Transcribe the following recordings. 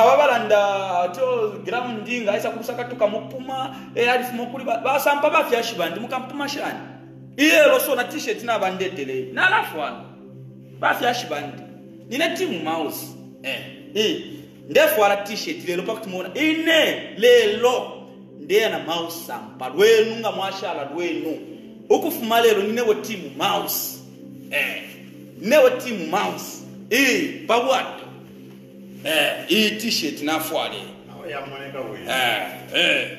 ava varanda to giraundi ngaisa kurusa katoka mopuma eh, arifimokuri vasampa vafyashivandi mukampuma shani iye rosona tisheti na vandedelei narafwana vafyashivandi nine timu mouse eh, eh, ndefwara tisheti lelo pakuti moona ine lelo ndeyana mouse sampa rwenu nga mwashala rwenu ukufuma lelo ninewo timu mouse ninewo timu mouse pawat Eh, itshirt nafwale eh, eh.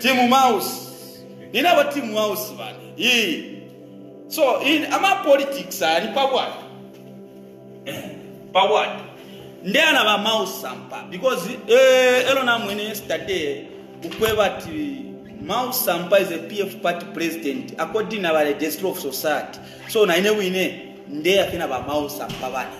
tim mouse ninavo tim mouse vane so amapolitics ani pawad pawad ndiana va mouse sampa because elo na mwene yesitate ukwevati mouse sampa is a pf party president according na va registry of society so naine wine ndeyakena va mouse sampa vane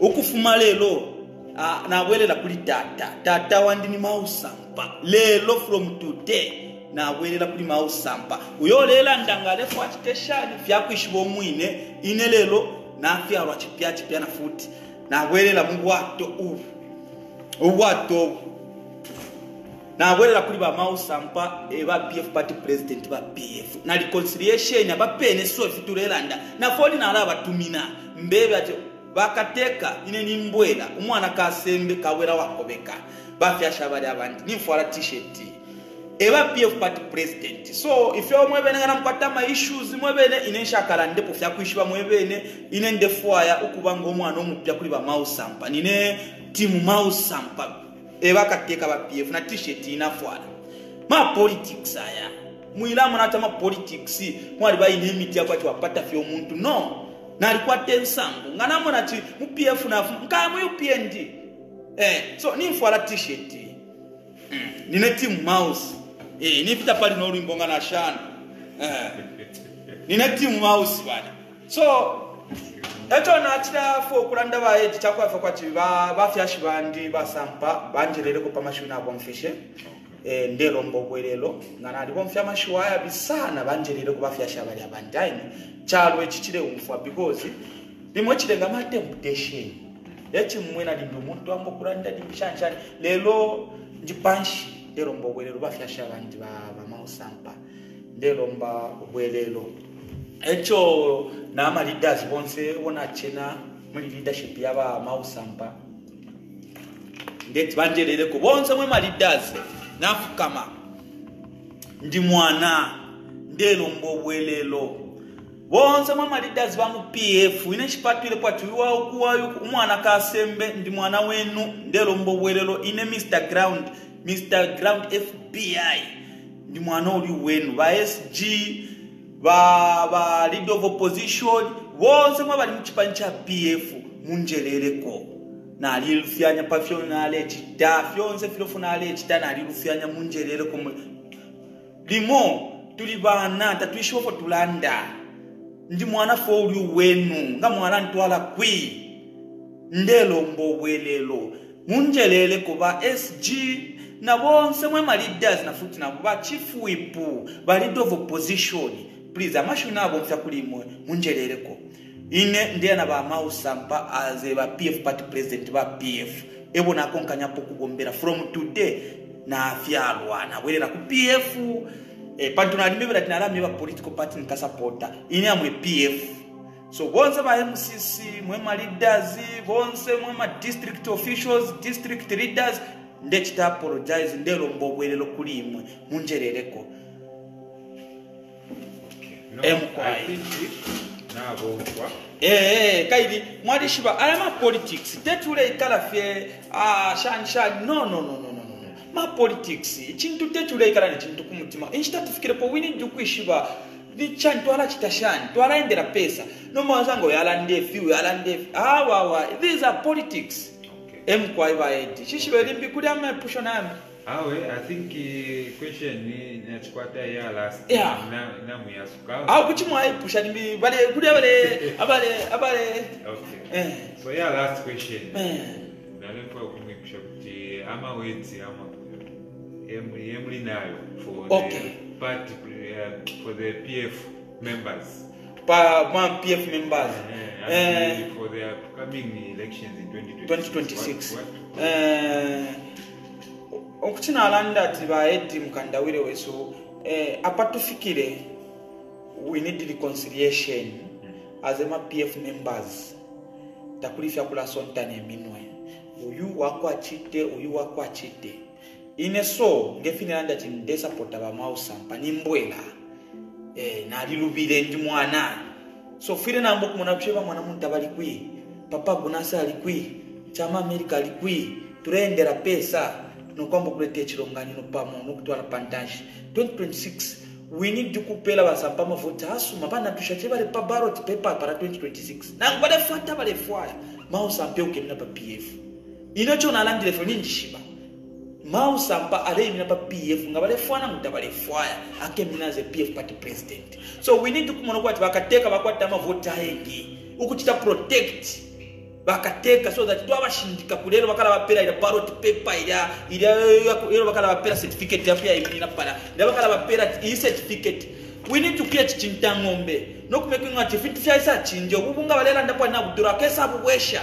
ukufuma lelo Ah, naabwelela kuli tata tata wandini mausampa lelo from today naabwelela kuli mausampa uyo lela ndangale fwa chiteshani fyakuishi vomwine ine lelo nafyalwa chipya chipyana futi naabwelela muwato uvu uwato uvu naabwelela kuli ba mausampa eva bf party president ba bf na reconciliation aba pene sofitu lelanda na foni nala batumina mbebe ati vakateka ine nimbwela umwana kasembe kawera wakobeka vafyasha vari avandi nifwara tisht eva pf party president so ifyawo mwe vene kana mukwatama issues mwe vene ine nshakala ndepofya kuishi vamwe vene ine ndefwaya ukuva ngomwana omupya kuli vamausampa nine timu mausampa evakateka vapf na tisht inafwara mapolitics aya muilamo natamapolitics mwali vaine miti yakwati wapata fyo muntu no nari kwatensango nganamona ti mu pf nafu mkaya mu up nd eh, so ninfuala tshirt mm. nine team mouse eh, nipita pali nolwimbo ngana shano eh. nine team mouse vada so eco natirafu okulanda vaedi cakuafa kwati vafyashi vandi vasampa vanjereleko pamashuni avo mfishe okay. Eh, nderombobwerelo ngana alipo mfya mashiwaya bisana banjerere kuba fyashabali abandaini chalo echi chile umfwa because limwe chilenga matemptation echi mmwena lindi muntu wambokulanda ndimshanshani lelo ndipanshi nderombobwerelo bafyashaba ndi bamausampa nderombobwerelo echo nama leaders bonse wonachena muli leadership yaba mausampa ndeti banjerereko bonse mwe ma leaders nafukama ndi mwana ndelombo bwelelo bonse mwa malidazi ba mu pf ine chipatwile kwatiwiwaukuwayo umwana kasembe ndi mwana wenu ndelombo bwelelo ine mr ground mr ground fbi ndi mwana uli wenu ba sg ba ba lead of opposition bonse mwa bali mu chipani cha pf munjelereko nali lufyanya pa fyona ale chita fyonse filofuna ale chita nali lufyanya munjerere kumwe limo tuli bana tatuishwa ko tulanda ndi mwana fo uli wenu nga mwana ntwala kwi ndelo mbo welelo munjerere kuba sg na bonse mwe ma leaders na futi na kuba chief whip ba leader of opposition please amashuna bonse kulimo munjerere kuba ine ndiyana vamausampa as vapf party president vapf evonako nkanya pokuvombera from today nafyalwa navoyerera kupf e, eh, pantona animevera tinarame vapolitical party nikasapota ine amwe pf so vonse vamcc mwe maleaders vonse mwe madistrict officials district leaders ndechitaapologize ndelombobwerero kuli imwe munjerereko okay. no, naabongwa ee hey, kaidi mwalishiva aya mapolitics tetule ikala fye ah, shani shani no, no, no, no, no, no. mapolitics chintu tetule ikala ne chintu kumtima inchitatufikire po wini ndikuishiva ni chani twala chita shani twalaendera pesa nomawazango yalandefi yalandefi awawa ah, these are politics okay. emkwaivaedi chishiva ilimbikulya mepusho nayami hawe i think eh, question nachikwata ya last yeah. na na muya sukawa ah kuti mwai pusha ndi vale kuti vale abale abale okay eh. so yeah last question eh. nale kwa kumwe pusha kuti ama wetsi ama emri emri nayo for okay. the part uh, eh, for the pf members pa ma pf members eh, eh. eh. for the upcoming elections in 2026, 2026. What, what, what? eh okutina ala ndati baedi mukanda wire wesu eh, apa tufikire we need reconciliation mm-hmm. as ama pf members takulifya kula sontane minwe uyu wako achite uyu wako achite ine so ngefinira ndati ndesapota vamausampa nimbwela eh, nalilubile ndi mwana so fuire nambo kumona kucheva mwana munta valikwi papa gunasa alikwi chama america alikwi turaendera pesa nokwambokuletea chilonganino pamwe nokutwala pandaji 2026 wini ndikupela vazambama voti asu mapanatushache vali pabarot pepar para 2026 nangwadafata valefwaya mausampeuke mina pa pf ino chona alandilefo ni ndishiba mausampa aleimina pa pf ngavalefwana nguta valefwaya akemina ze pf party president so wini ndikumona kuvati vakateka vakwatama voti aenge ukuchita protekti vakateka so that tovashindika kulero vakara vapera ira barot paper ira iraero vakara vapera certificate yako yaimirira pala ira vakara vapera i certificate we need to create chintangombe nokumekingati fi tishaisa chinje uvunga valeranda pwa nabudura kesavuwesha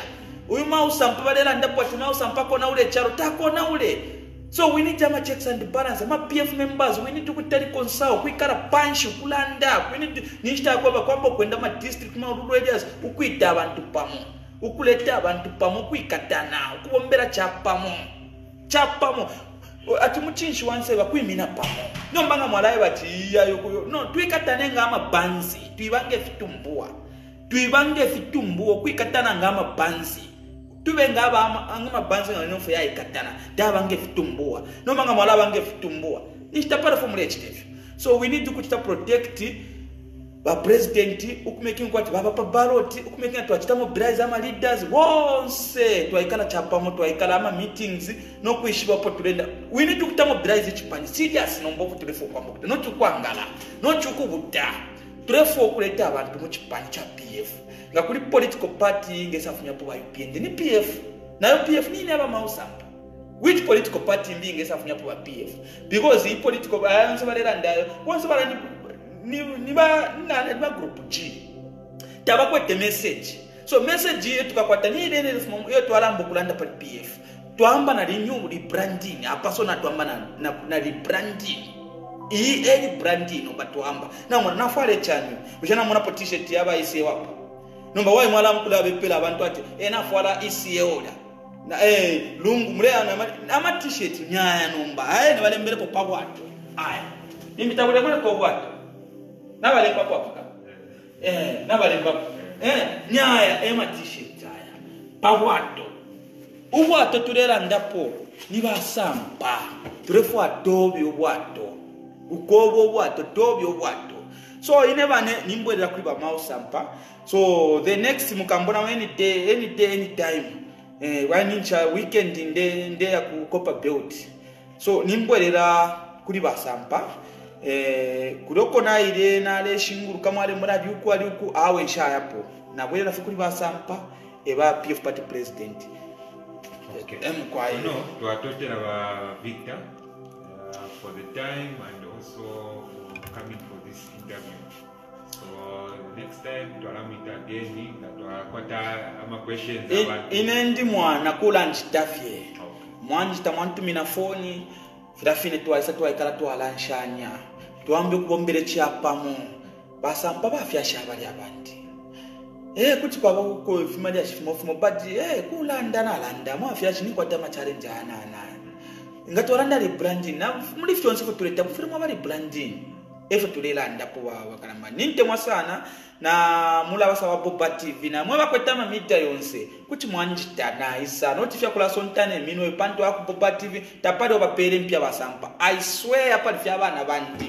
uyu mausampa valeranda pwa tinausampa kona ule charo takona ule so we need ama checks and balance ama pf members we need to tell consult kuikara punch kulanda we need nishita kwa kwa kwenda ma district ma rural areas ukuita vantu pamwe ukuleta abantu pamwe ukuyikatana ukubombela cha pamwe cha pamwe ati muchinji wanseva kuimina pamwe nombanga mwalaye vati iyayokuyo no tuikatane nga mabanzi tuivange fitumbua tuivange fitumbua kuikatana nga mabanzi tuve nga vanga mabanzi nga nofu yaikatana da vange fitumbua nombanga mwalaye vange fitumbua ni chitapara formula ya chitevyo so we need kuti ta protect vapurezidendi ukumekinga kwati vava pabaroti ukumekinga kuti vachitamobiraiza maleaders wose twaikala chapamo twaikala mameetings nokuishiva potulenda winiti kutamobiraiza ichipani serious nombo kuti refo kwamokuta noti ukuangala noti ukuvuta turefo kuleta vantu muchipani cha p f ngakuli political party ingesafunyapo vaupn ndini p f nayo p f niini yava mausamba which political party imbi ingesafunyapo va p f because ipolitical vayanzi eh, valerandayo vonzi valani nivagroupu g tava kwete message so message iyo tukakwata niileiyo twalamba kulanda pali p f twamba nali nyuu librandini apaso na twamba na librandini iyi eli brandini omba twamba namona nafale chanyu wishanamona po tshirt yavaisiewapo nomba wai mwala mkulava ipila avantu ati enafwala eh, isieola na eh lungu mule ano ama t-shirt nyaya nomba aye nivalembele po pakwato aya imbitakulekule kokwato navalemi vapo apaka eh, navalemi vapo eh, nyaya ematisheti eh, aya pawato uvwato turerandapo ni vasamba turefuwa dovi uvwato ukovo uvwato dovi uvwato so ine vane nimbwerera kuri va mausamba so the next mukambona any day any time wanincha weekend ndeyakukopa build so nimbwerera kuri vasamba eh, kuloko na nale shinguru kama ali mradi uku ali uku awe nshayapo nabwelera fe kuli basampa ba pf party president okay. Eh, mkwaino no, na ba victor uh, for the time and also for coming for this interview next time ndi mwana kulanjitafye okay. mwanjita mwantumina foni filafine twaisa twaikala twalanshanya tuyambe kubombera ekyappamu basampa bafyasha abali abandi eh, kuti pavakuko fima lya xifimofumo but eh, ku landana alandamu afyaxi ni kwata machallenji ananani nga tolanda ri branding na muri fyonse futureta ku firimu va ri branding efe tulela ndapowawa kalama nintemwa sana na mulawa sa wa boba tv na mwe bakwetama mida yonse kuti mwanjita naisana uti fyakula sontane mino epanto aku boba tv tapali wapapele mpya basampa aiswea pali fya bana bandi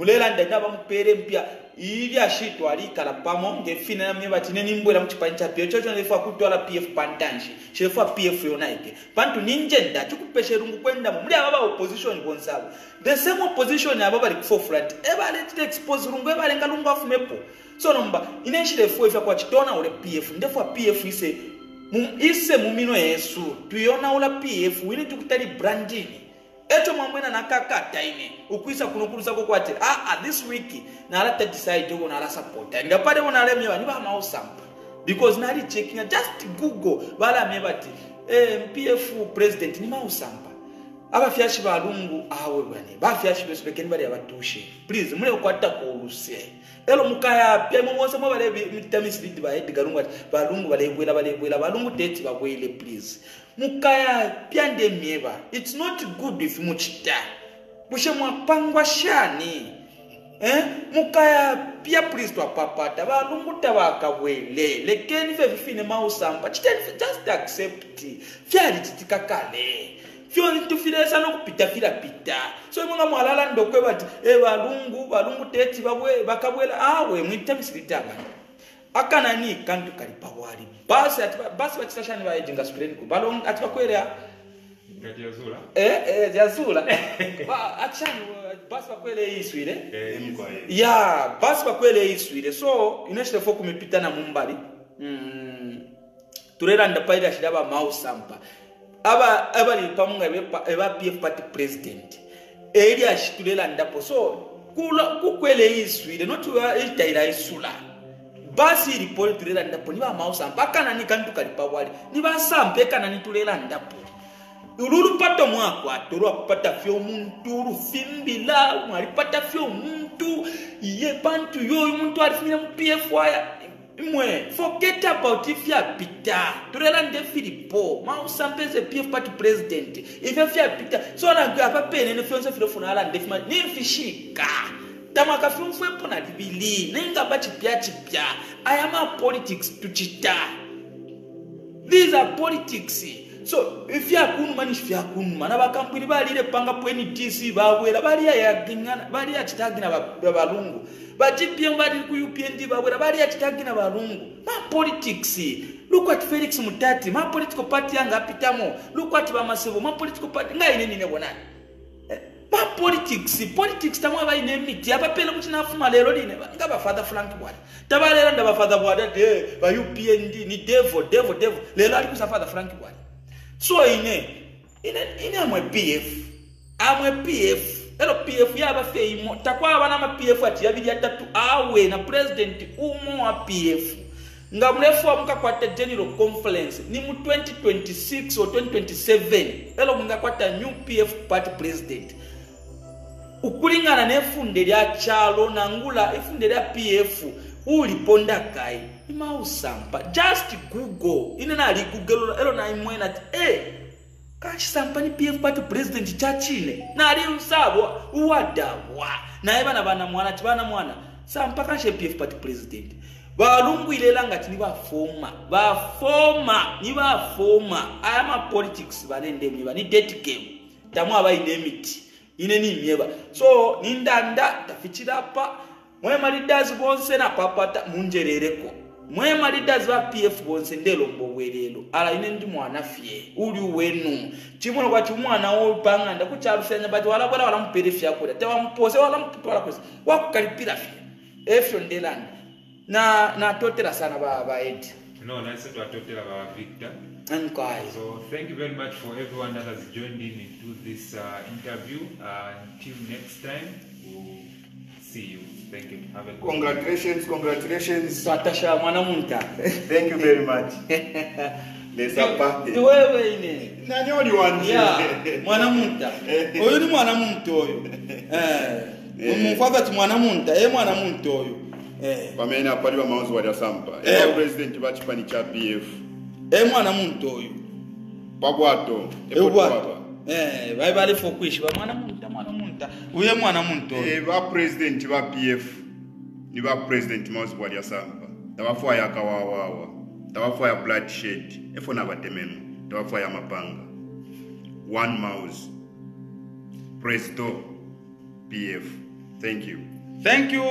mulera ndanya vamupere mpya ivi acitwa aliikala pamo ngefina yamye vati ine nimbwera muchipani cha pf chocho ndilefuwa kutwala pf pantanji chilefuwa pf yonaike panthu ninje nda chikupeshe rungu kwendamo muli avava opposition konsavo the same opposition avo vali ku forefront evale tite expose rungu evalenga lungu afumepo tsono mba ine chilefuwa ifa kwa chitona ule pf ndefuwa pf ise ise mumino yesu tuyona ula pf wini tikutali brandini eto mwamwena nakakata ine ukuisa kunokulusa kokwati aa ah, ah, this week nala tadicide wo nala supporta ngapade wo nala myeva niva amao sampa because nali checkinga just google vala mye vati mpf eh, president ni mao sampa avafyashi valungu awe vane vafyashi vesu vekeni vali avatushe please mule ukwata kuuluse elo mukayapya imo vose mo valeta misilidi vaedigalungu vati valungu valeiwela valeiwela valungu teti vakwele please mukayapyande mheva its not good if muchita kushe mwapangwa shani e eh? mukayapya puristwa papata valunguta vakawele lekeni vevifine mausamba chiteni just accept fyari titikakale fyoni tufilesa nokupita fila pita so imonga mwalala ndokwe vati e valungu valungu teti vakabwela awe mwitamisiritaa akananii kandu kali pawali basi basi vachitashani vaye jinga sukurenik valongi ati vakwerea jazula eh, eh, achani basi vakwele iswile eh, e ya basi vakwele iswile so inechitefo kumipitana mumbali hmm, turera ndapaila shida va mau sampa ava avali pamunga eva pf party president eliashitulela ndapo so kukwele e iswile notiva itaila isulana e basi ripori turera ndapo ni vamausamba kananika nitukali pawali ni vasambe kanani turera ndapo ululu pato mwako atoro akupata fyo muntu ulufimbila umwe alipata fyo muntu iye bantu yoyo muntu alifumile mupiefu aya imwe foket about fyapita turela nde filipo mausambeze pf pati president ife fyapita sonagwe apa penene fyonse filofunalandefima nimfishika tamwe akafiufuepo nativili nainga bachibya chibya aya mapolitics tuchita these are politics so vyakunumanish vyakunumana vakambwiri valire panga pontc vawera valiyaavali achitagina valungu vachipiemu valiri kuupnd vawera vali achitagina valungu mapolitics look at felix mutati mapolitical party angapitamo look at vamasevo mapolitical party ngaine nine vonani vapolitics politics tamwe vaine midia vapele kuchina fumalero dini nga vafather frank wada tavarera nda vafather wada de vaupn dini devo devo devo lero ari kusa father frank wada so ine ine ine amwe pf amwe pf ero pf yava feimo takwava na mapf atiyaviri yatatu awena president umo wa pf nga mulefuwa mukakwata general conference ni mu 2026 o 2027 elo mungakwata new pf party president ukulingana nefunde lya chalo nangula efunde lya pf ulipo ndakayi imausampa just google ine eh, nali kugelula elo na imwena ti e kachisampa ni pf pati president chachine nali usavo uwadawa naye bana bana mwana ti bana mwana sampa kanche pf pati president valungwilela ngati ni vafoma vafoma ni vafoma aya mapolitics vanendemniva ni det game tamwe avaine miti ine nimyeva so nindanda tafichirapa mwe maridas vonse napapata munjerereko mwe maridas va pf vonse ndelombowerelo ala ine ndi mwana fye uli wenu chimwe kwa chimwana wopanganda kuchalusanya bati wala wala wala mpere fya kuda tewa mpose wala mpala kwese wakukalipira fye efyo ndelani na na totera sana ba ba edi No, nice to talk about Victor. And guys. So thank you very much for everyone that has joined in into this uh, interview. Uh, until next time, we'll see you. Thank you. Have a good Congratulations, day. congratulations. Satasha Manamunta. Thank you very much. wewe ine nani waliwanzia mwanamunta oyo ni eh, mwanamuntu eh, oyo umufaka ti mwanamunta ye mwanamuntu oyo pamene eh. apali pa mawuzi wati asampa eh. president pa chipani cha pf e eh, mwana munthu oyu pakwato vaipali fokwishi pa mwana munta mwana munta uye mwana munthu oyu va president va pf ni va president mawuzi wati asampa tavafuwa yakawawawa tavafuwa ya bloodshed efona vatemeno tavafuwa ya mapanga one mouse presto pf thank you thank you